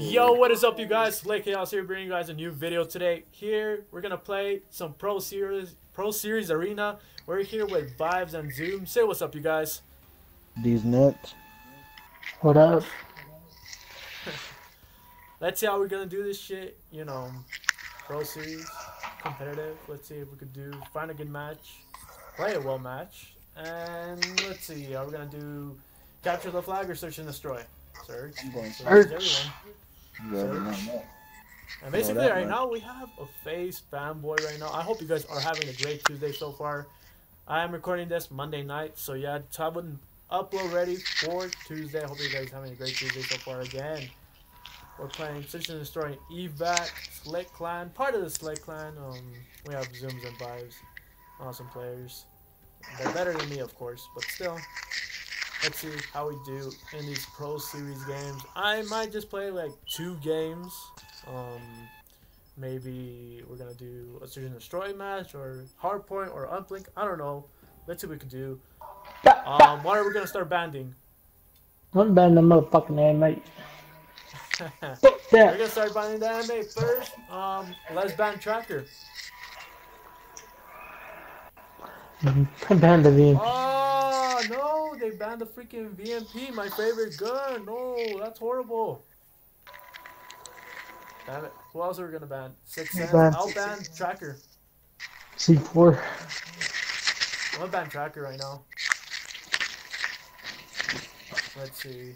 Yo, what is up, you guys? Slick Chaos here, bringing you guys a new video today. Here, we're gonna play some Pro Series, Pro Series Arena. We're here with Vibes and Zoom. Say what's up, you guys. These nuts. What up? Let's see how we're gonna do this shit. You know, Pro Series, competitive. Let's see if we could do find a good match, play a well match, and let's see. Are we gonna do capture the flag or search and destroy? Search. I'm going Search. Search. Everyone. You already know that. And basically, right now we have a face fanboy right now. I hope you guys are having a great Tuesday so far. I am recording this Monday night, so yeah, to have an upload ready for Tuesday. I hope you guys are having a great Tuesday so far again. We're playing Search and Destroy and Evac, Slick Clan, part of the Slick Clan. Um, we have Zooms and Vibes, awesome players. They're better than me, of course, but still. Let's see how we do in these Pro Series games. I might just play like two games. Um, maybe we're gonna do a and Destroy match or Hardpoint or Uplink. I don't know. Let's see what we can do. Um, what are we gonna start banding? Don't ban the motherfucking mate. we're gonna start banding the anime first. Um, let's ban Tracker. Ban the VM. Oh they banned the freaking VMP, my favorite gun. No, that's horrible. Damn it. Who else are we gonna ban? Six. Ban I'll ban Tracker. C4. I'm gonna ban Tracker right now. Let's see.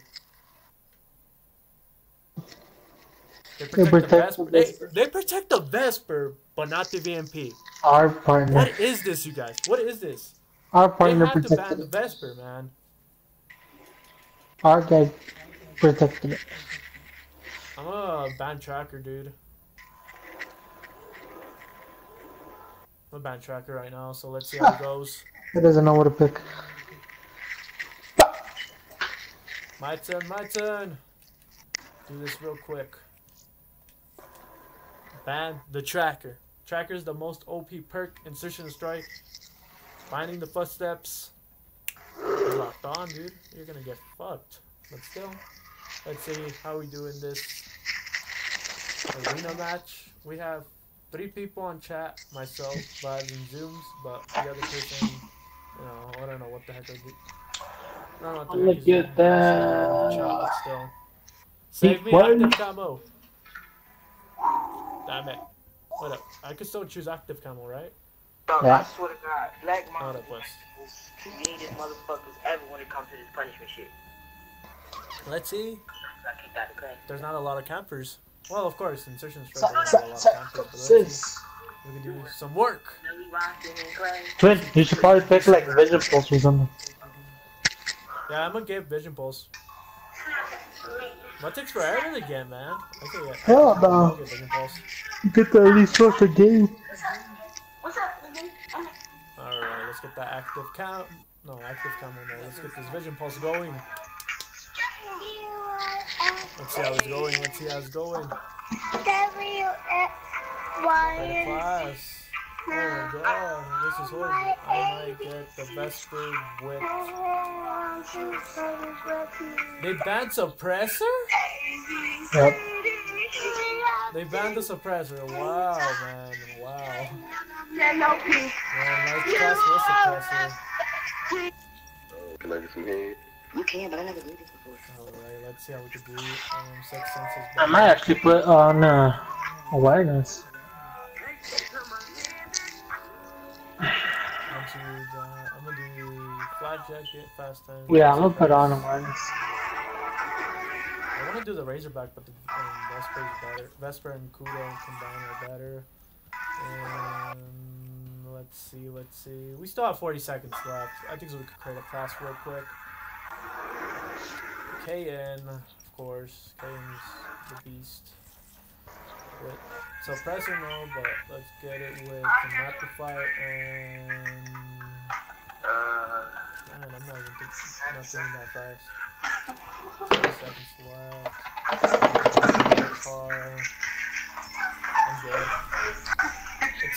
They protect, protect the the Vesper. They, they protect the Vesper, but not the VMP. Our partner. What is this, you guys? What is this? Our They partner have to ban the. Vesper, man. Our guy protected it. I'm a ban Tracker, dude. I'm a ban Tracker right now, so let's see how it goes. He doesn't know what to pick. My turn, my turn. Do this real quick. Ban the tracker. Tracker's the most OP perk in Search and strike. Finding the footsteps. You're locked on, dude. You're gonna get fucked. But still, let's see how we do in this arena match. We have three people on chat, myself, Vibes, and Zooms, but the other person, you know, I don't know what the heck I do. I don't know what the heck Look he's doing. at that. Chat, but still. Save me active camo. Damn it. What up? I could still choose active camo, right? Dog, Yeah. I swear to God, Black Hold Mamba up, is the meanest motherfuckers ever when it comes to this punishment shit. Let's see. I kicked out the class. There's not a lot of campers. Well, of course, insertion Search and Sa- Destroy, there's sa- not a lot sa- of campers, but let's We can do some work. Now we rocking in class. Twin, you should probably pick like Vision Pulse or something. Yeah, I'm gonna give Vision Pulse. What takes forever to get, man? Okay, yeah. Hell no. I'll get Vision Pulse. Get the at least let's get that active cam. No, active no. Let's get this Vision Pulse going. Let's see how it's going. Let's see how it's going. W X Y class. Oh my god, this is horrible. I might get the Vesper with. They banned Suppressor? Yep. They banned the Suppressor. Wow, man. Wow. Man, No peace. nice class was Suppressor. Can I get some head? You can, but I never did this before. Alright, let's see how we can do um, Sex Senses. I might actually put on uh, awareness. I'm gonna do that. I'm gonna do Flak Jacket, Fast Time. Yeah, I'm gonna put on awareness. I want to do the Razorback, but the um, Vesper is better. Vesper and Kuda combined are better. Let's see, let's see. We still have 40 seconds left. I think so we could create a class real quick. KN, of course. KN's the beast. With suppressor, no, but let's get it with some amplifier and. Uh, Man, I'm not even not that fast. Seconds left. Car. I'm good.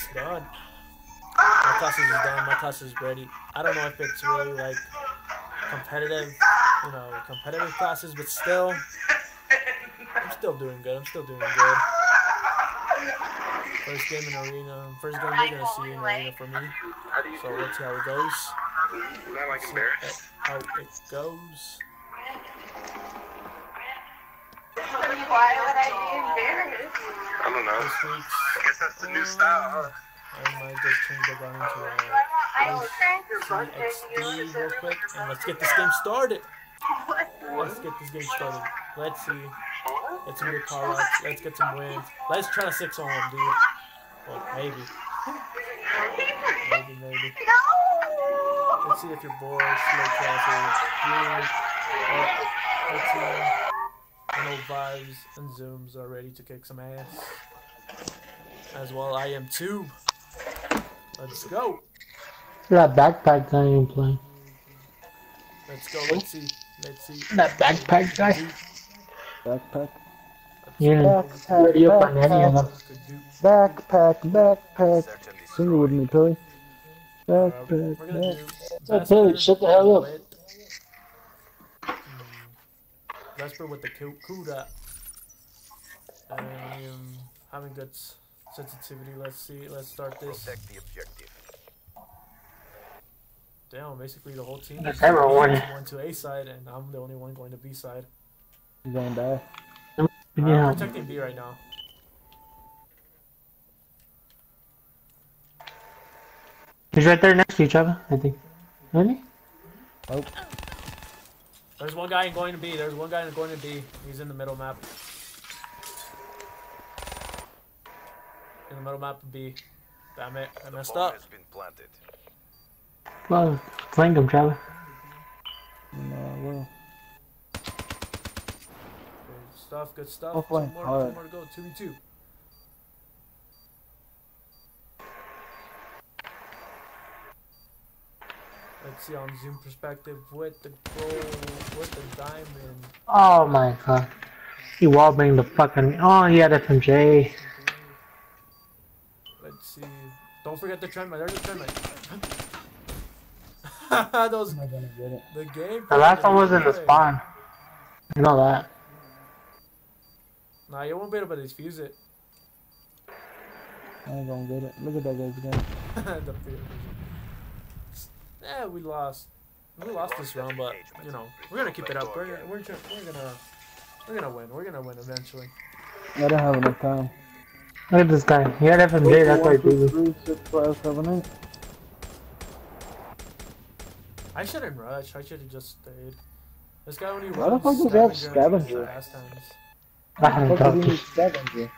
It's done. My class is done. My class is ready. I don't know if it's really like competitive, you know, competitive classes, but still, I'm still doing good. I'm still doing good. First game in arena. First game you're gonna see in arena for me. How do you So let's see how it goes. Like See how it goes. Why would I be embarrassed? I don't know. This week's I guess that's the new style, huh? I might just change it down into a I was trying to bust CXD real quick, and let's get this game started. Let's get this game started. Let's see. Get some good call ups. Let's get some wins. Let's try to 6 on them, dude. Well, maybe. Maybe, maybe. No! Let's see if your boy, Slow Classes, Green, uh, let's see. I know Vibes and Zooms are ready to kick some ass. As well, I am too. Let's go. That backpack guy ain't playing. Let's go. Let's see. Let's see. That backpack guy? Backpack. Yeah. Backpack, Ready up on any of them. Good dude. Backpack, backpack. Sing it with me, Pilly. Backpack, we're gonna backpack. do Hey, Billy, shut the hell up. with- Hmm. Vesper with the Ku- Kuda. I am um, having good sensitivity. Let's see. Let's start this. Protect the objective. Damn, basically the whole team There's is going to A side, and I'm the only one going to B side. You gonna die. Uh, yeah. I'm protecting B right now. He's right there next to each other, I think. Really? There's one guy going to B. There's one guy going to B. He's in the middle map. In the middle map of B. Damn it, I messed up. Has been planted. Well, flank him, Trevor. No. Good stuff, good stuff. Oh, two, more, two more to go, 2v2. See on zoom perspective with the goal, with the diamond. Oh my god. He wallbanged the fucking. Oh, he had FMJ. Let's see. Don't forget the trend mine. There's a trend mine. Those I'm not gonna get it. the game. The last one was in the Good. spawn. You know that. Nah, you won't be able to defuse it. I ain't gonna get it. Look at that guy's gun. the fear. Yeah, we lost. We lost this round, but you know we're gonna keep it up. We're gonna, we're gonna we're gonna we're gonna win. We're gonna win eventually. I don't have enough time. Look at this guy. He had FMJ, that's why he beat me. Three, six, five, seven, eight. I shouldn't rush. I should have just stayed. This guy only Why the runs fuck does he have scavenger scavenger? last times. I What don't does he know. need scavenger?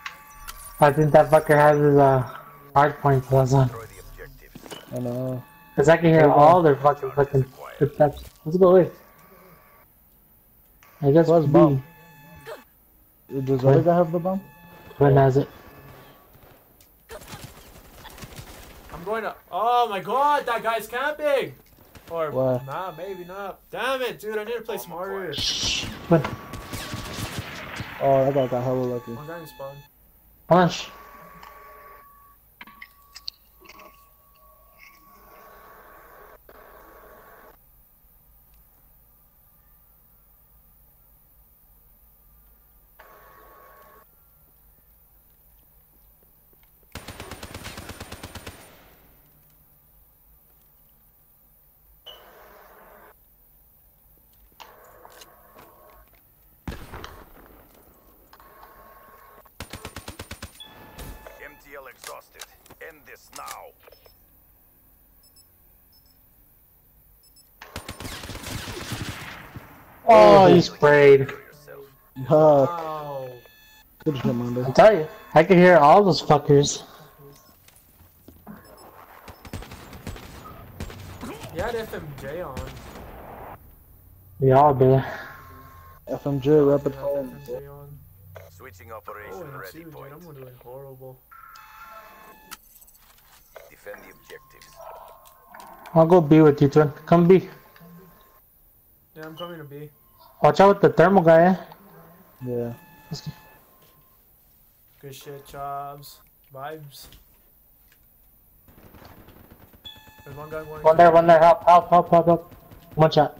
I think that fucker has his uh hard points plus on. Destroy the. I know. Cause I can hear all their fucking fucking footsteps. Let's go in. I guess Where's B. bomb? Does other guy have the bomb? When has it? I'm going to. Oh my god, that guy's camping. Or Why? nah, maybe not. Damn it, dude! I need to play smarter. What? Oh, that guy got hella lucky. One guy in spawn. Punch. MTL exhausted. End this now. Oh, he sprayed. Kill. Uh, Wow. good shit, Mondo. I tell you, I can hear all those fuckers. He had FMJ on. We all do. FMJ, rapid fire. On. Switching Oh, operation and ready dude. point. I'm doing horrible. Defend the objectives. I'll go B with you, twin. Come B. Yeah, I'm coming to B. Watch out with the thermal guy, eh? Yeah. Good shit, jobs. Vibes. There's one guy going. One there, one there. Help, help, help, help, help. One shot.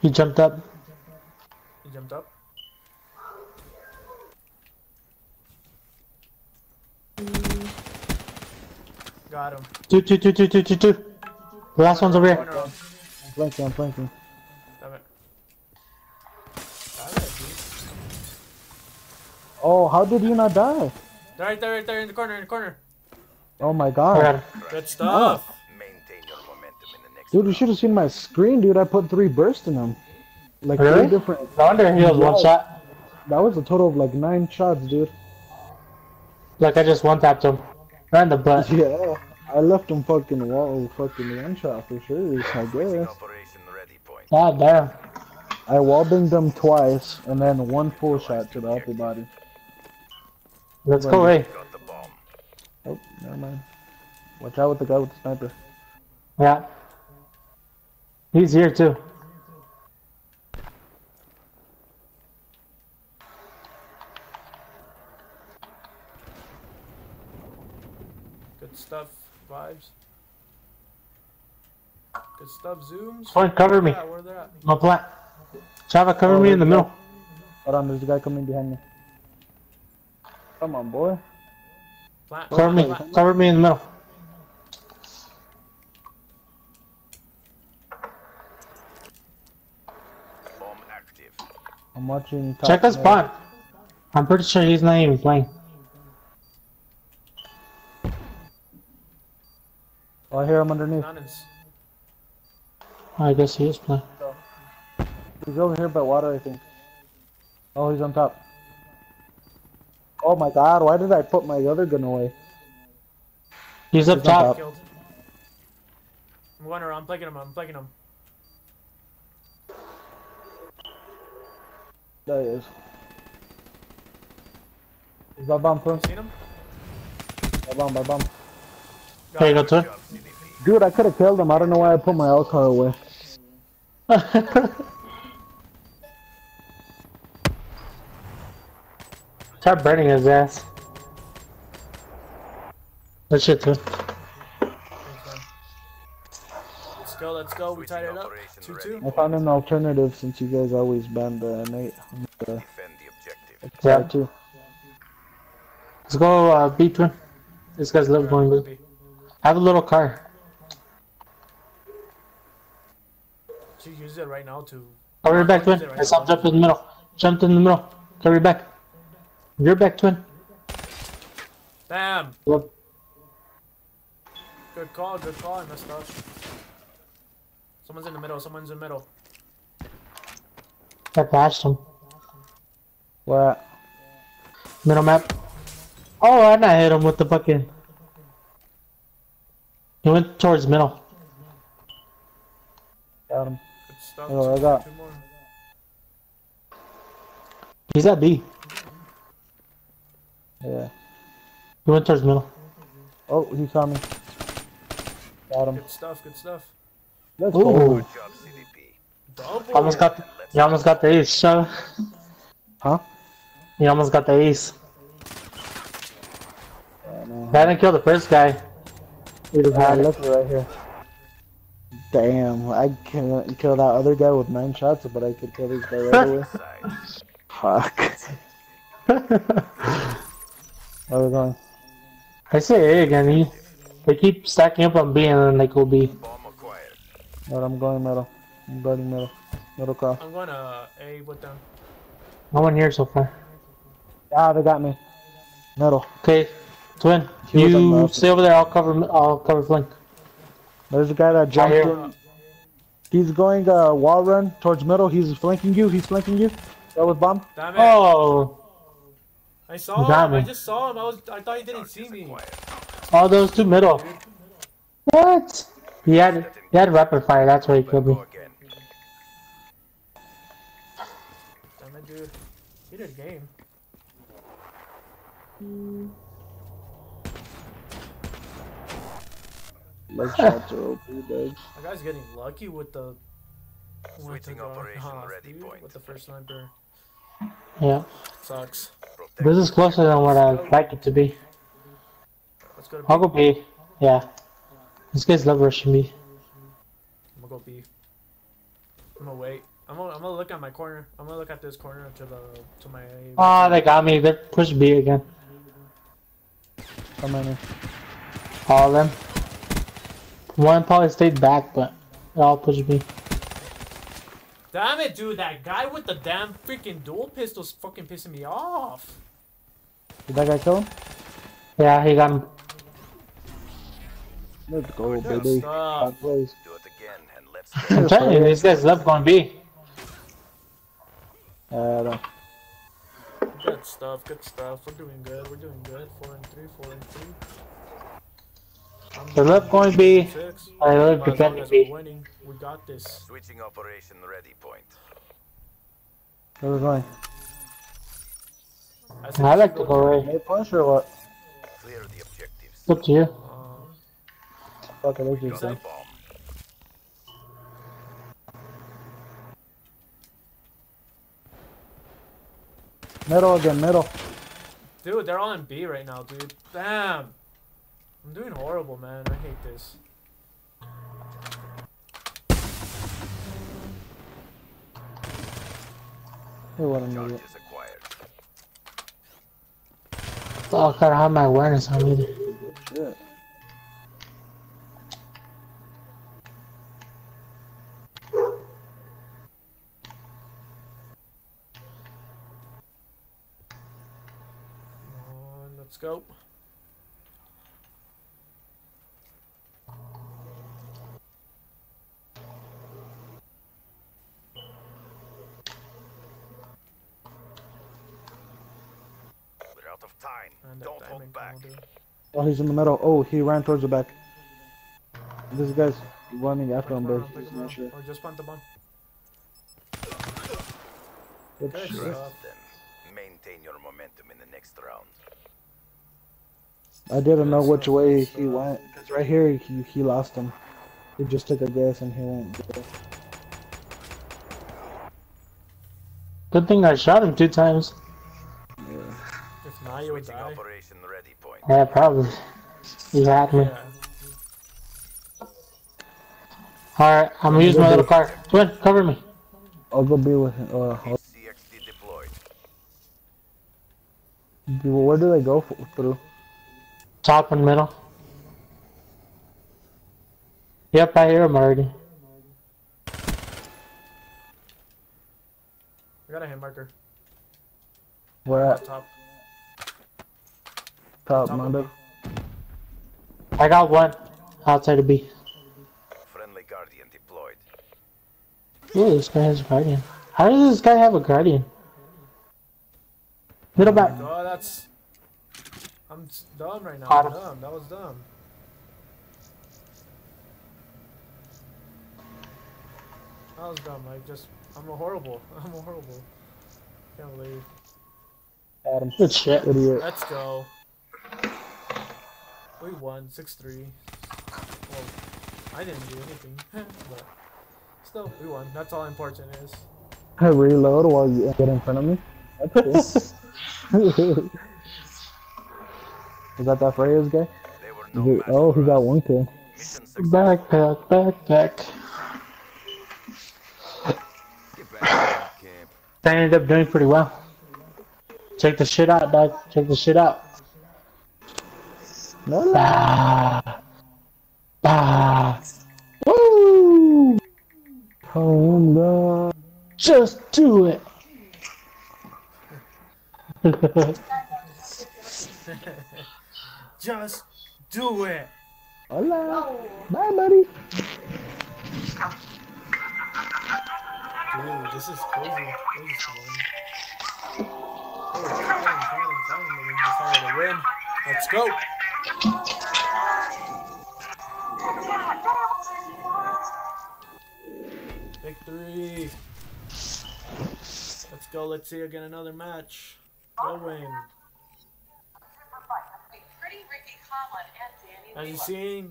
He jumped up. He jumped up. Got him. Two, two, two, two, two, two, two. The last one's over here. Corner. I'm flanking, I'm flanking. Damn it. Damn it, dude. Oh, how did you not die? They're right there, right there in the corner, in the corner. Oh my god. got. Good stuff. Oh. Maintain your momentum in the next Dude, you should have seen my screen, dude. I put three bursts in them. Like Really? three different. No wonder he was one shot. That was a total of like nine shots, dude. Like I just one tapped him. Right in the butt. Yeah. I left him fucking wall, fucking one shot for sure. I guess. God damn. I wall banged him twice and then one full shot to the upper body. Let's go, eh? Bomb. Oh, never mind. Watch out with the guy with the sniper. Yeah. He's here too. Good stuff, vibes. Good stuff, zooms. Point, cover me. Yeah, where they're at. No plant. Chava, cover Oh, me in the yeah. middle. Hold on, there's a guy coming behind me. Come on, boy. Plant. Cover me. plant. Cover me in the middle. Bomb active. I'm watching. top Check his mid. spawn. I'm pretty sure he's not even playing. I hear him underneath. I guess he is playing. He's over here by water, I think. Oh, he's on top. Oh my god, why did I put my other gun away? He's up He's on top. top. I'm going around. I'm plugging him. I'm plugging him. There he is. He's by bomb, You first. seen him? By bomb, by bomb. Got There you him. go, Twin. Job CDP. Dude, I could have killed him. I don't know why I put my L car away. Start burning his ass. That shit too. Let's go. Let's go. We tied it up. Operation Two ready. two. I found an alternative since you guys always ban the M8 on the Defend the objective. Yeah. side too. Let's go, uh, B twin. This guy's love going B. I have a little car. She uses it right now to. Cover your back, twin. I saw him jump in the middle. Jumped in the middle. Cover your back. Your back, twin. Bam. Yep. Good call. Good call. I messed up. Someone's in the middle. Someone's in the middle. I bashed him. Where at? Middle map. Oh, and I hit him with the fucking. He went towards middle. Got him. Good stuff. Oh, I got- He's at B. Yeah. He went towards middle. Oh, he saw me. Got him. Good stuff. Good stuff. Let's Ooh. go. Job CDP. Double. Almost got. You almost got the ace, so. Huh? You almost got the ace. Yeah, no. I didn't kill the first guy. He'd have had it. look right here. Damn, I couldn't kill that other guy with nine shots, but I could kill this guy right away. Side. Fuck. Where we going? I say A again. He, they keep stacking up on B and then they go B. Bomb acquired. I'm going middle. I'm guarding middle. Middle cross. I'm going to A with them. No one here so far. Ah, they got me. Middle. Okay, twin. He You stay over there. I'll cover. I'll cover flank. There's a guy that jumped in. He's going uh, wall run towards middle. He's flanking you. He's flanking you. That was bomb. Damn it. Oh, I saw You got him. I just saw him. I was. I thought he didn't see me. Acquired. oh, those two middle. What? He had he had rapid fire. That's why he killed me. Damn it, dude. He did game. Leg shots are OP, dude. That guy's getting lucky with the. with the Switching guard operation off, ready dude, point. With the first sniper. Yeah, Sucks. This is closer than what I'd like it to be. Let's go to B. I'll go B. Yeah, this guy's love rushing me. I'm gonna go B. I'm gonna wait. I'm gonna, I'm gonna look at my corner. I'm gonna look at this corner to the to my. Oh, they got me. They pushed B again. How many? All of them. One probably stayed back, but it all pushed me. Damn it, dude! That guy with the damn freaking dual pistol's fucking pissing me off. Did that guy kill him? Yeah, he got him. Let's go, Good baby. stuff. Do it again and let's I'm telling you, these guys love going B. Uh, no. Good stuff. Good stuff. We're doing good. We're doing good. Four and three. Four and three. I'm love going B. Six. I love As long defending as B. we're winning, we got this. switching operation ready point. Where we going? said I like should to go to- away. Mid push or what? Clear the objectives. Up to you. Um, Fuck it, let's just say. Middle again, middle. dude, they're all in B right now, dude. Damn. I'm doing horrible, man. I hate this. Hey, what an idiot. Charges acquired. Oh, I gotta have my awareness on me. Shit. Let's go. We're out of time. And that Don't diamond hold back. will do. Oh, he's in the middle. Oh, he ran towards the back. This guy's running after him, but Pick 'em he's not sure. Or just punt the bomb. Good Good shit. maintain your momentum in the next round. I didn't know which way he went. Cause right here, he, he lost him. He just took a guess and he went. Good thing I shot him two times. If not, you would Switching die. operation ready point. Yeah, probably. You had me. Yeah. Alright, I'm gonna use my little car. Twin, cover me. I'll go be with him. Uh, CXD deployed. where do they go f through? Top and middle. Yep, I hear him already. I got a hit marker. Where at? top. Top, Top Mondo. I got one outside of B. Friendly Guardian deployed. Ooh, this guy has a guardian. How does this guy have a guardian? Middle back. Oh, that's. I'm s- dumb right now. I'm him. dumb. That was dumb. That was dumb. I just. I'm a horrible. I'm a horrible. Can't believe. Adam. Good shit. Idiot. Let's go. We won 6 3. Well, I didn't do anything. but still, we won. That's all important is. I reload while you get in front of me. That's cool. Is that that Freya's guy? They were no it- oh, for he got one kill. Mission. Backpack, backpack. Get back. They ended up doing pretty well. Check the shit out, dog. Check the shit out. No, no. Ah. Ah. Woo! Home run. Just do it. Just do it! Hola. Bye, buddy. Dude, this is crazy. This is fun. Oh, finally, finally, finally, we decided to win. Let's go! Victory! Let's go, let's see again another match. Go win. As you Lewis. seen,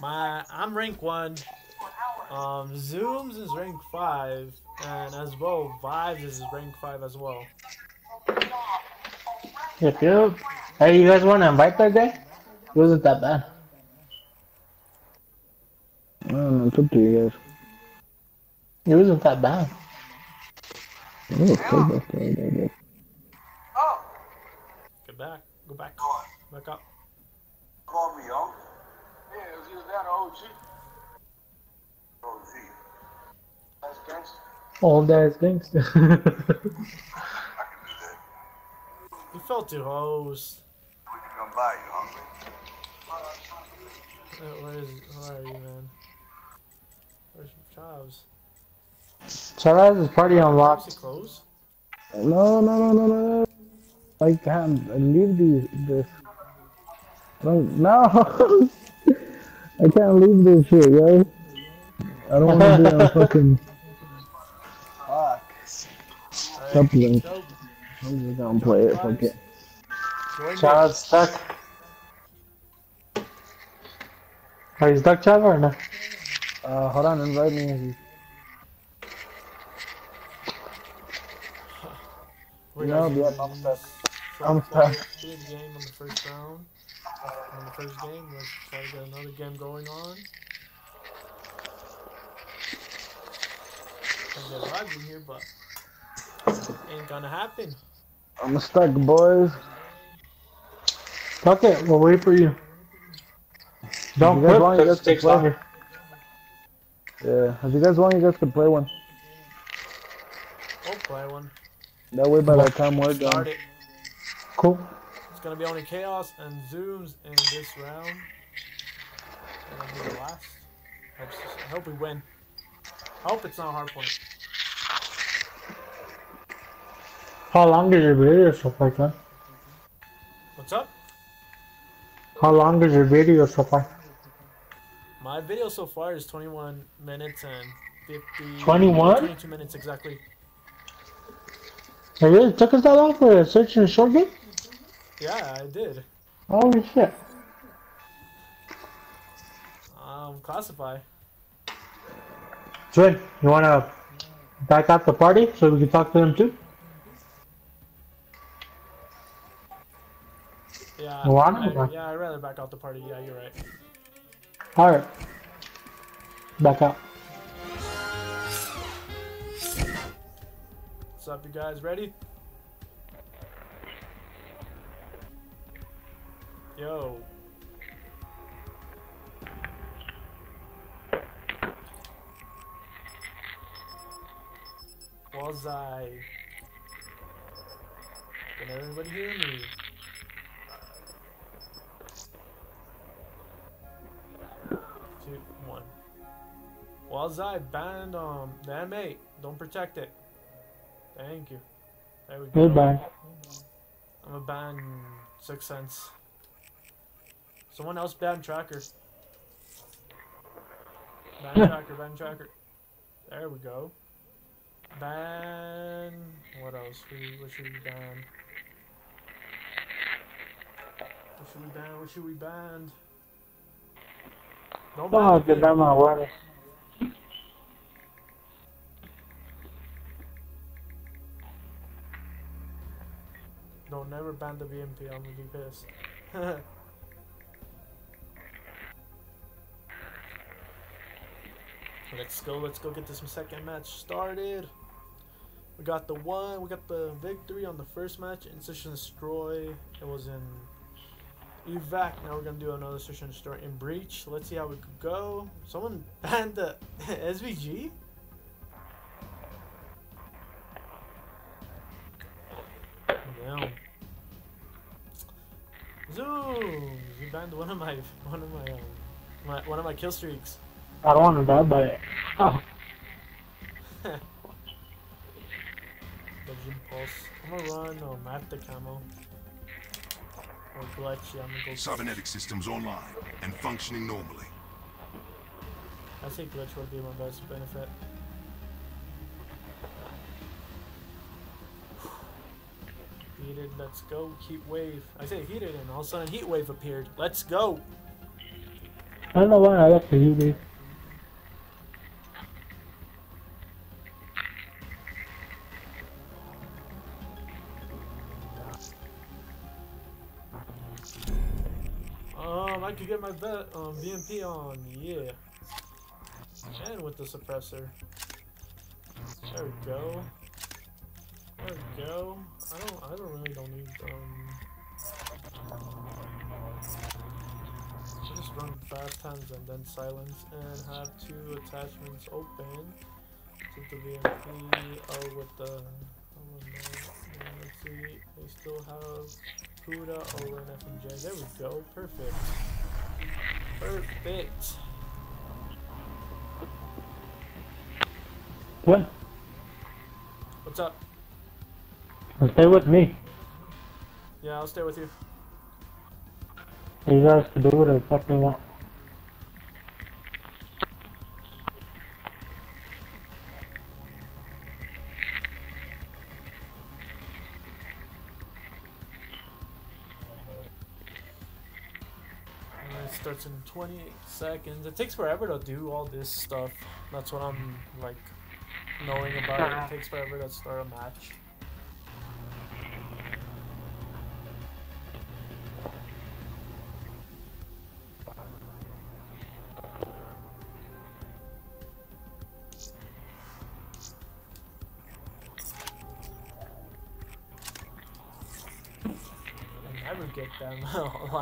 my I'm rank one. Um, Zooms is rank five, and as well, Vibes is rank five as well. Yep, yep. Hey, you guys want to invite that guy? It wasn't that bad. I don't know. It's up to you guys. It wasn't that bad. Oh, Get back. Go back. Back up. Call me, yo. Yeah, it was either that or OG. OG. That's gangster. Old ass gangster. I can do that. You fell to host. We can come by you, hungry. Uh, Where is? Where are you, man? Where's Chavs? Charaz is party Is unlocked. it closed? No, no, no, no, no. I can't leave these. This. Don't, no. I can't leave this shit, yo. I don't want to be on fucking. Fuck. Something. Nope. I'm just gonna play it. Fuck it. Join me. Charaz stuck. Are you stuck, Chav, or no? Uh, hold on, invite me. We No, got yeah, these I'm stuck. I'm stuck. Big game on the first round. On the first game, let's try to get another game going on. Can get live in here, but ain't gonna happen. I'm stuck, boys. Fuck it, we'll wait for you. Don't you quit, want, you because guys it can takes play. longer. Yeah, if you guys want, you guys can play one. We'll play one. That way, by the time we're done. it. Cool. It's gonna be only chaos and zooms in this round. And it'll be the last. I, hope we win. I hope it's not hard point. How long is your video so far, John? What's up? How long is your video so far? My video so far is 21 minutes and 50. 21? 22 minutes exactly. It really took us that long for a search and a short game? Yeah, I did. Holy shit. Um, classify. Twin, you wanna back out the party so we can talk to them too? Yeah. I, yeah, I'd rather back out the party. Yeah, you're right. Alright. Back out. What's up, you guys? Ready? Yo. Was I? Can everybody hear me? Was I banned um the M8? Don't protect it. Thank you. There we go. Goodbye. I'm a ban Six Sense. Someone else ban Tracker. Ban Tracker, ban Tracker. There we go. Ban. What else? Who, what should we ban? What should we ban? What should we ban? Don't ban Oh, never ban the VMP. I'm be pissed. let's go. Let's go get this second match started. We got the one. We got the victory on the first match. Incision destroy. It was in evac. Now we're gonna do another incision destroy in breach. Let's see how we could go. Someone banned the SVG. Zoom! You banned one of my one of my um, my one of my kill streaks. I don't want to die by it. Oh, The Zoom pulse. I'm gonna run um at the camo. Or glitch, yeah, I'm gonna go Cybernetic systems online and functioning normally. I think glitch would be my best benefit. Heated, let's go. Heat wave. I say heated and all of a sudden heat wave appeared. Let's go! I don't know why I like the UV. Um, I could get my vet, um, VMP on, yeah. And with the suppressor. There we go. There we go. I don't. I don't really don't need. Um. I just run fast times and then silence and have two attachments open to the VMP. Oh, with the. Oh no. Let's see. They still have Kuda over an FMJ. There we go. Perfect. Perfect. What? What's up? Stay with me. Yeah, I'll stay with you. You guys can do whatever the fuck you want. It starts in 28 seconds. It takes forever to do all this stuff. That's what I'm like knowing about it. It takes forever to start a match.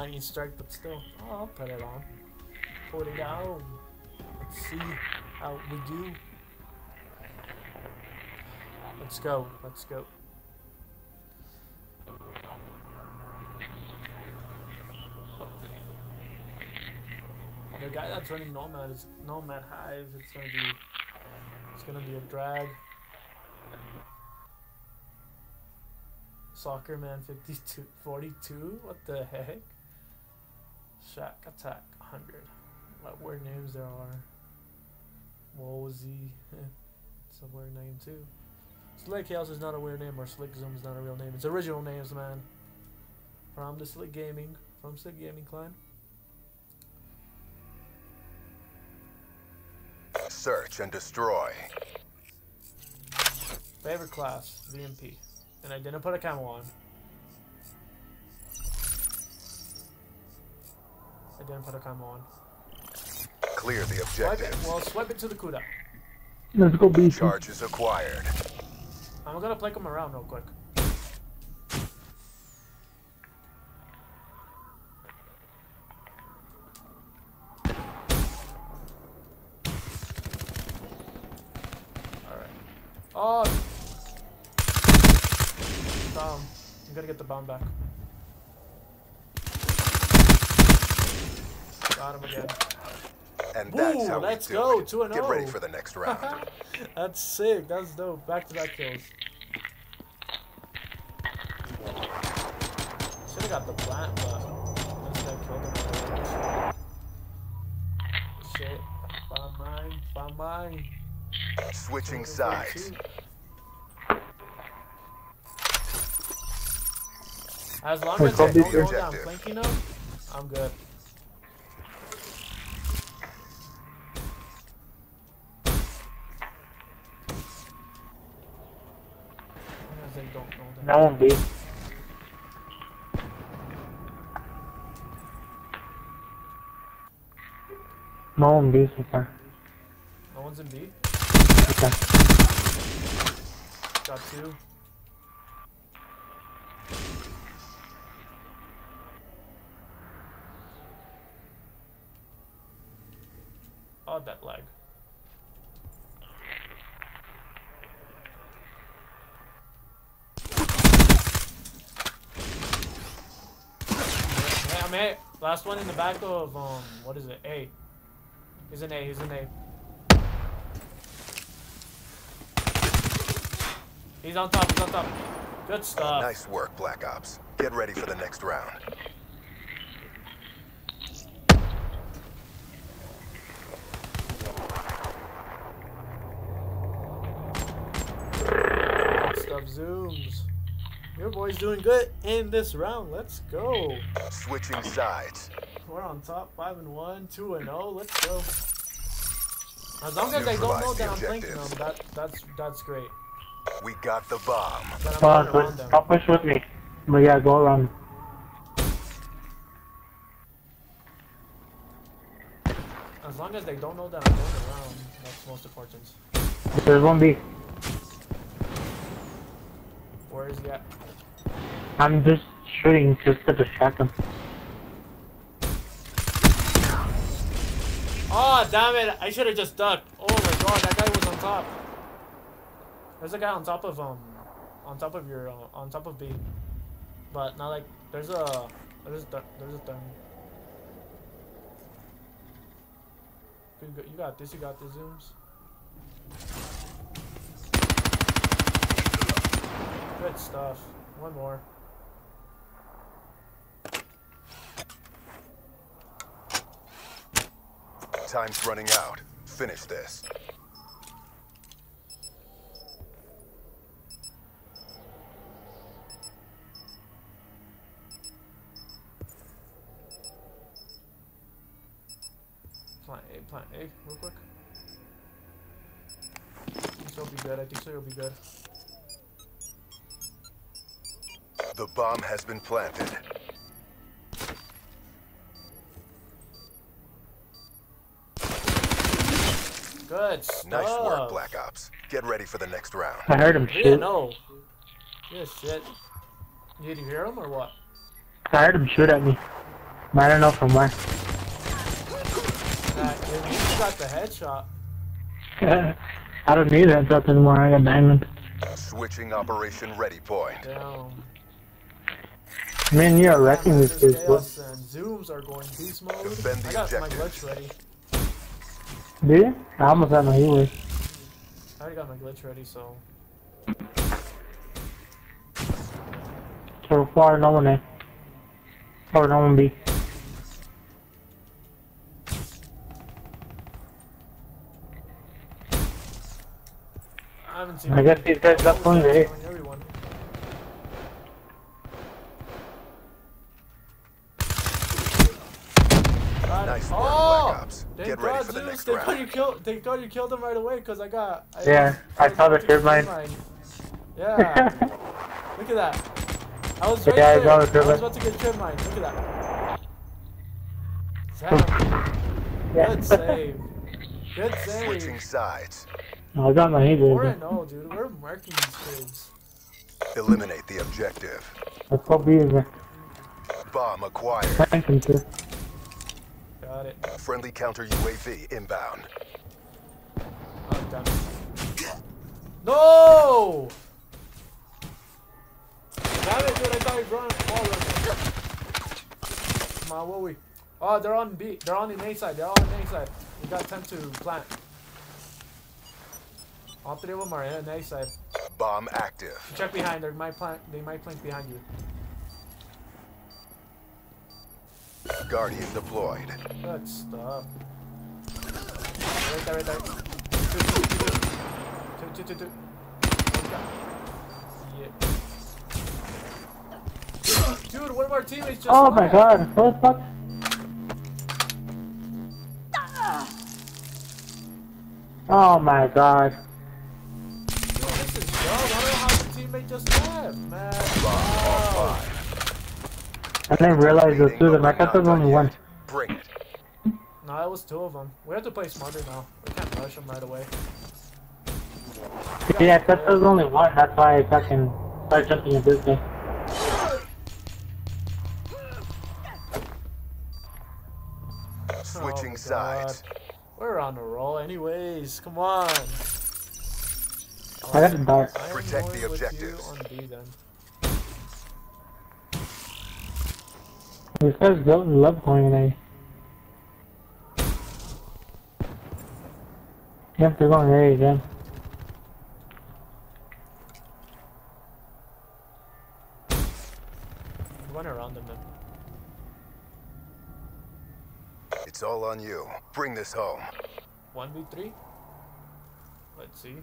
Lightning strike, but still, oh, I'll put it on. Put it on. Let's see how we do. Let's go. Let's go. The guy that's running Nomad is Nomad Hive. It's gonna be. It's gonna be a drag. Soccer Man 52, 42? What the heck? Shack Attack 100. What weird names there are. Wozy. it's a weird name too. Slick House is not a weird name, or Slick Zoom is not a real name. It's original names, man. From the Slick Gaming. From Slick Gaming Clan. Search and destroy. Favorite class, VMP. And I didn't put a camo on. I didn't put a camo on. Clear the Swipe objective. Well, swipe it to the Kuda. Let's go beat you. Charges acquired. I'm gonna play them around real quick. Alright. Oh! Bomb. I'm gonna get the bomb back. Got him again. And that's Ooh, how we let's do go, it. 2 and Get ready for the next round. That's sick. That's dope. Back to back kills. Should have got the plant, but this guy killed him. Shit. Find mine. Find mine. Switching sides. As long as they don't your know that I'm objective. flanking them, I'm good. As long as they don't know that. No one B. No one B so far. No one's in B. Okay. Got two. Oh, that lag. Yeah, I'm A. Last one in the back of, um, what is it? A. He's an A, he's an A. He's on top, he's on top. Good stuff. Nice work, Black Ops. Get ready for the next round. Good stuff, zooms. Your boy's doing good in this round. Let's go. Switching sides. We're on top, five and one, two and zero. Let's go. As long as they don't know that I'm flanking them, that that's that's great. We got the bomb. That I'm Come on, push, stop push with me. But yeah, go around. As long as they don't know that I'm going around, that's most important. There's one B. Where is he at? I'm just shooting just to distract him. Oh, damn it. I should have just ducked. Oh my god, that guy was on top. There's a guy on top of, um, on top of your, uh, on top of B. But not like, there's a, there's a, there's a thing. You got this, you got the zooms. Good stuff. One more. Time's running out. Finish this. Plant A, plant A, real quick. This will be good. I think so. You'll be good. The bomb has been planted. Good stuff. Nice work, Black Ops. Get ready for the next round. I heard him Yeah, shoot. no. Yeah, shit. Did you hear him or what? I heard him shoot at me. I don't know from where. Nah, dude, you got the headshot. I don't need that stuff anymore. I got diamond. Switching operation ready point. Damn. Me and you are wrecking This this kid. What? chaos and zooms are going beast mode. Defend the I got my objective. glitch ready. Do you? I almost had my healer. I already got my glitch ready, so. So far, no one A. Or no one B. I haven't seen. I guess these guys got plenty of hate. Everyone. Got it. Nice work, oh! Black Ops. Thank Get ready God, for the Zeus, next thank God you killed. Thank God you killed him right away, cause I got. I Yeah, I saw the got trip mine. Yeah. Look at that. I was right Yeah, I there. saw the I was about to get trip mine. Look at that. Damn. Yeah. Good save. Good Switching sides. I got my healer. We're again. in dude. We're marking these kids. Eliminate the objective. Let's go B is there. Bomb acquired. Thank him too. Got it. Friendly counter UAV inbound. Oh, damn it. No! Damn it, dude. I thought running ball right Come on, what we? Oh, they're on B. They're on the A side. They're on the A side. We got 10 to plant. All three of them are in A side. Bomb active. Check behind. They might plant. They might plant behind you. Guardian deployed. Good stuff. Right there, right there. Two, two, two, two. Two, two, two, two. Yeah. Dude, one of our teammates just Oh my god, what the fuck? Oh my god. I didn't realize the two of them. I thought there was only one. Bring it. No, it was two of them. We have to play smarter now. We can't rush them right away. Yeah, I thought there was only one. That's why I fucking started jumping at this guy. Switching Oh, sides. We're on a roll anyways. Come on. I got the dart. Protect the objectives. on B then. These guys don't love going in A. Yep, they're going A again. Run around them then. It's all on you. Bring this home. 1v3? Let's see.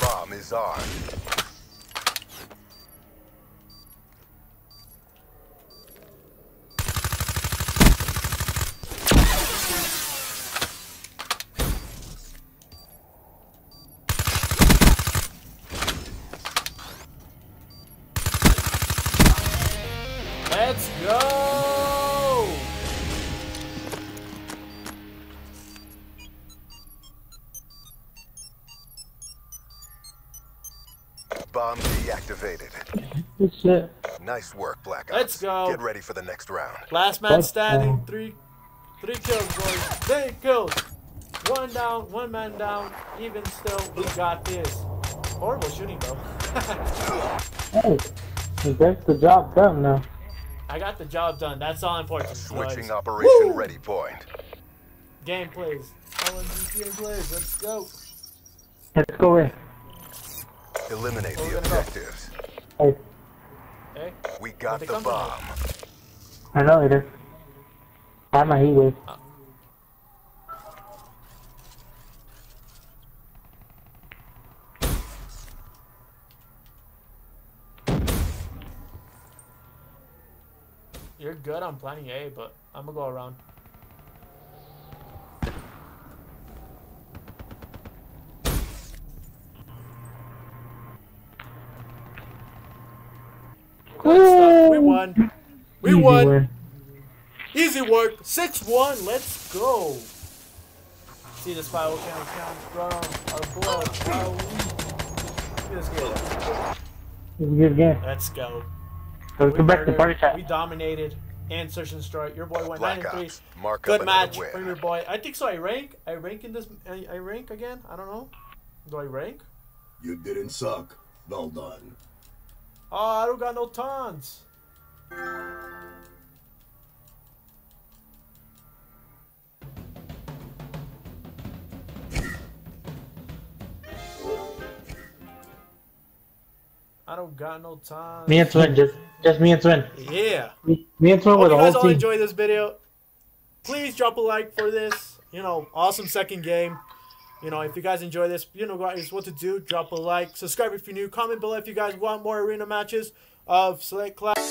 Bomb is armed. Let's go! Bomb deactivated. Good shit. Nice work, Black Ops. Let's go. Get ready for the next round. Last man standing. Three, three kills, boys. Three kills. One down, one man down. Even still, we got this. Horrible shooting though. Hey, he gets the job done now. I got the job done. That's all important. Switching boys. Operation Woo! Ready Point. Game plays. LNG game plays. Let's go. Let's go in. Eliminate the we gonna objectives. Hey, Hey, We got the bomb. I know it is. I'm a healer. You're good on planning A, but I'm gonna go around. We won. We Easy won. win. Easy work. 6-1. Let's go. See this file can count from our blood. Let's get it. It's a good game. Let's go. So We come back to party chat. We dominated. And search and strike. Your boy went Black 9 and 3. Ops. Mark Good match another from your boy. I think so. I rank. I rank in this. I, I rank again. I don't know. Do I rank? You didn't suck. Well done. Oh, I don't got no tons. I don't got no tons. Me and Twin, just just me and Twin. Yeah. Me, me and Twin Hope with you guys all enjoy this video. Please drop a like for this. You know, awesome second game. You know, if you guys enjoy this, you know, guys, what to do. Drop a like. Subscribe if you're new. Comment below if you guys want more arena matches of Slick Chaos.